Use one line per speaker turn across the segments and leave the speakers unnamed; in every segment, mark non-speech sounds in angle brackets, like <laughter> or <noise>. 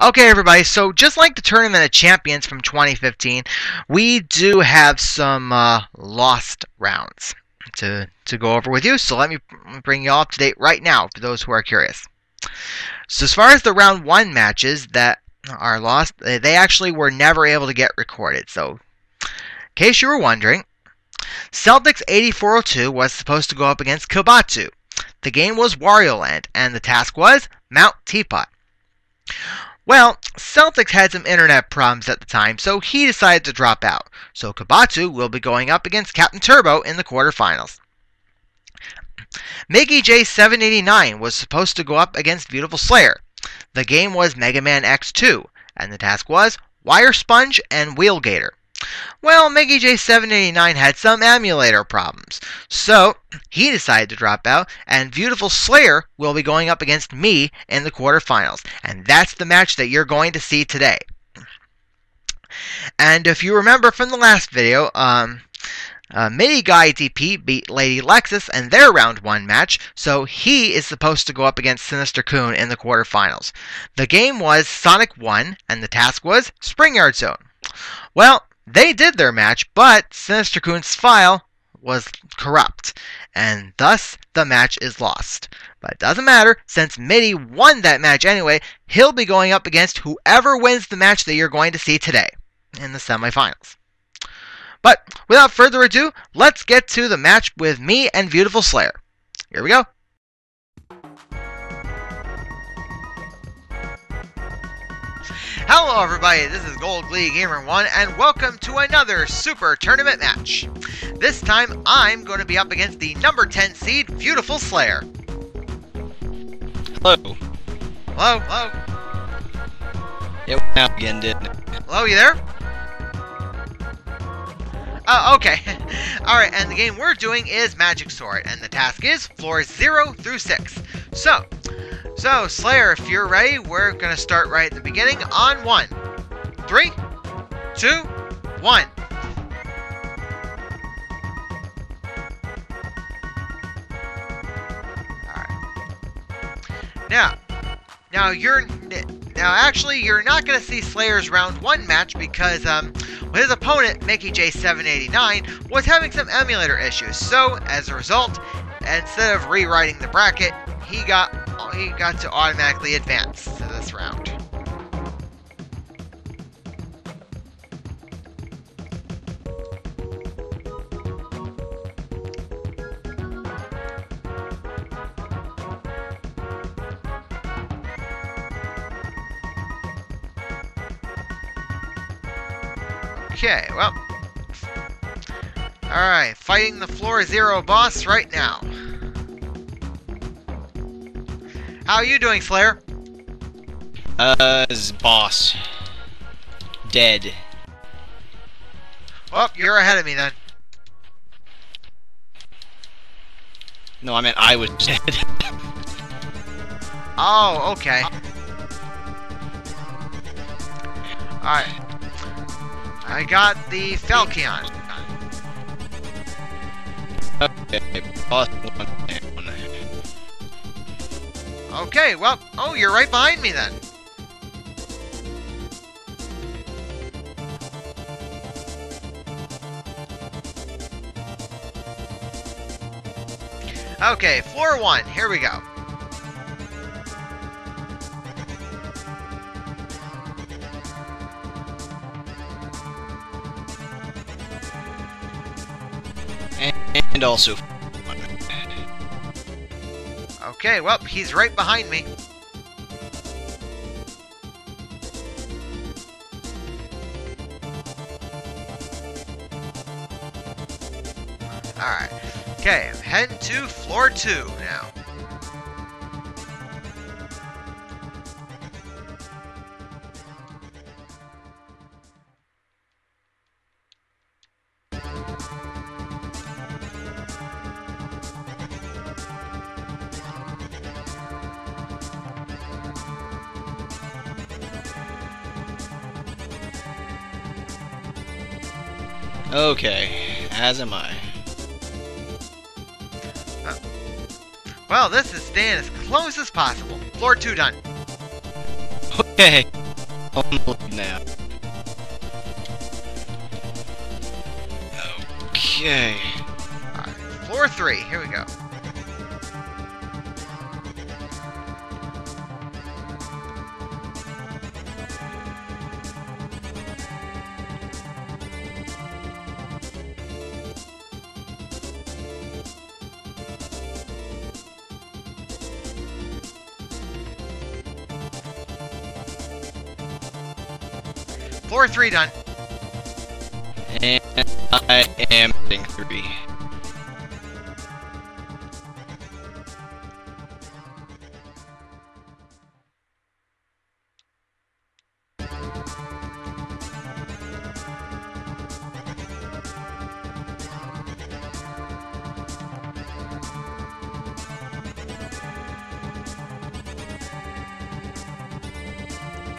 Okay, everybody, so just like the Tournament of Champions from 2015, we do have some uh, lost rounds to, to go over with you, so let me bring you all up to date right now for those who are curious. So, as far as the round one matches that are lost, they actually were never able to get recorded. So, in case you were wondering, Celtics 8402 was supposed to go up against Kibatu. The game was Wario Land, and the task was Mount Teapot. Well, Celtics had some internet problems at the time, so he decided to drop out. So Kibatu will be going up against Captain Turbo in the quarterfinals. Mickey J789 was supposed to go up against Beautiful Slayer. The game was Mega Man X2, and the task was Wire Sponge and Wheel Gator. Well, Mickey J789 had some emulator problems, so he decided to drop out, and Beautiful Slayer will be going up against me in the quarterfinals, and that's the match that you're going to see today. And if you remember from the last video, um, uh, Mini Guy DP beat Lady Lexus in their round one match, so he is supposed to go up against Sinister Coon in the quarterfinals. The game was Sonic 1, and the task was Spring Yard Zone. Well, they did their match, but Sinister Coon's file was corrupt, and thus the match is lost. But it doesn't matter, since Mitty won that match anyway, he'll be going up against whoever wins the match that you're going to see today in the semifinals. But without further ado, let's get to the match with me and Beautiful Slayer. Here we go. Hello everybody, this is Gold Glee Gamer 1 and welcome to another Super Tournament match. This time I'm going to be up against the number 10 seed Beautiful Slayer.
Hello.
Hello, hello.
It went out again, didn't it?
Hello, you there? Oh, okay. <laughs> Alright, and the game we're doing is Magic Sword, and the task is floors 0 through 6. So, so, Slayer, if you're ready, we're gonna start right at the beginning on one, three, two, one. Alright. Now, now you're now actually you're not gonna see Slayer's round one match because um his opponent, Mickey J789, was having some emulator issues. So as a result, instead of rewriting the bracket, he got he got to automatically advance to this round. Okay, well. Alright, fighting the floor zero boss right now. How are you doing, Slayer?
Uh, boss. Dead.
Well, you're ahead of me then.
No, I meant I was dead. <laughs>
oh, okay. Alright. I got the Falcon.
okay, boss one.
Okay, well, oh, you're right behind me then. Okay, floor one, here we go.
And also
Okay, well, he's right behind me. Alright. Okay, I'm heading to floor two now.
Okay, as am I.
Uh, well, this is staying as close as possible. Floor two done.
Okay. on the lead now. Okay.
Floor three. Here we go. Floor three done.
And I am hitting three.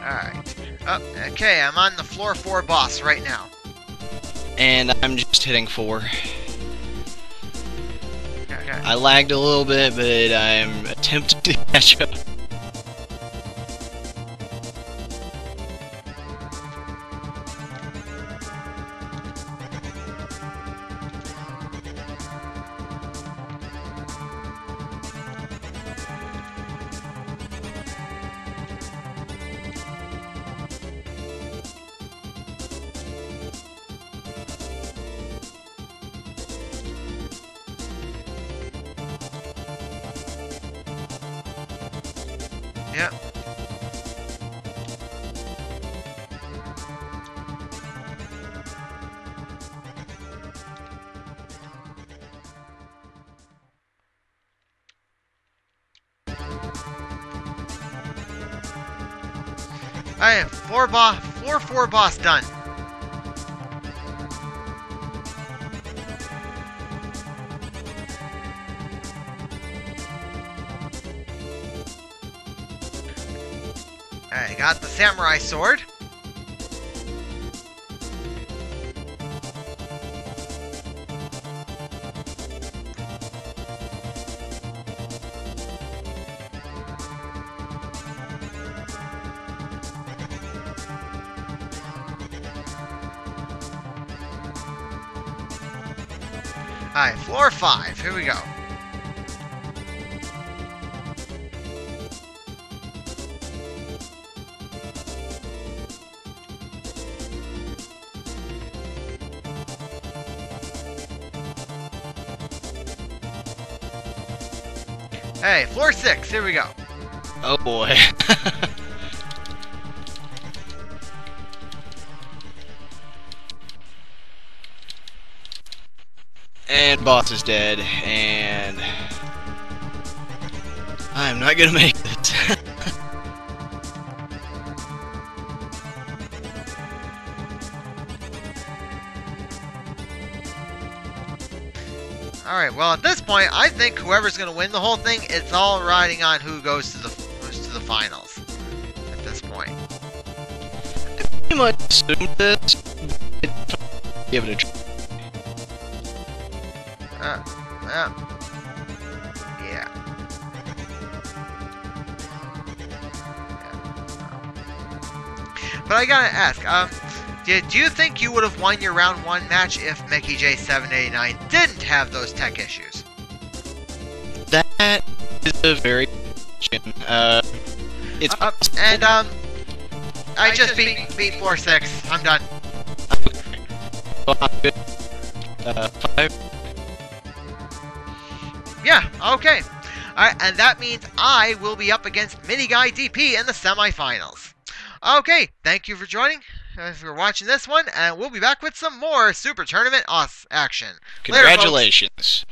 Alright. Oh, okay, I'm on the floor four boss right now.
And I'm just hitting four.
Okay.
I lagged a little bit, but I'm attempting to catch up.
Yep. Alright, four boss, four four boss done. Alright, got the samurai sword. Alright, floor five. Here we go. Hey, floor six. Here we go.
Oh boy. <laughs> and boss is dead, and I'm not gonna make
Alright, well at this point, I think whoever's gonna win the whole thing, it's all riding on who goes to the goes to the finals. At this point.
I pretty much assumed this. Give it a try.
Uh, uh, yeah. But I gotta ask, um, did do you think you would have won your round one match if Mickey J789 didn't have those tech issues?
That is a very question. Uh, it's
Uh, and um, I, just beat beat four six. I'm done.
uh, five.
Yeah, okay. Alright, and that means I will be up against Mini Guy DP in the semifinals. Okay, thank you for joining. For watching this one, and we'll be back with some more Super Tournament action.
Congratulations.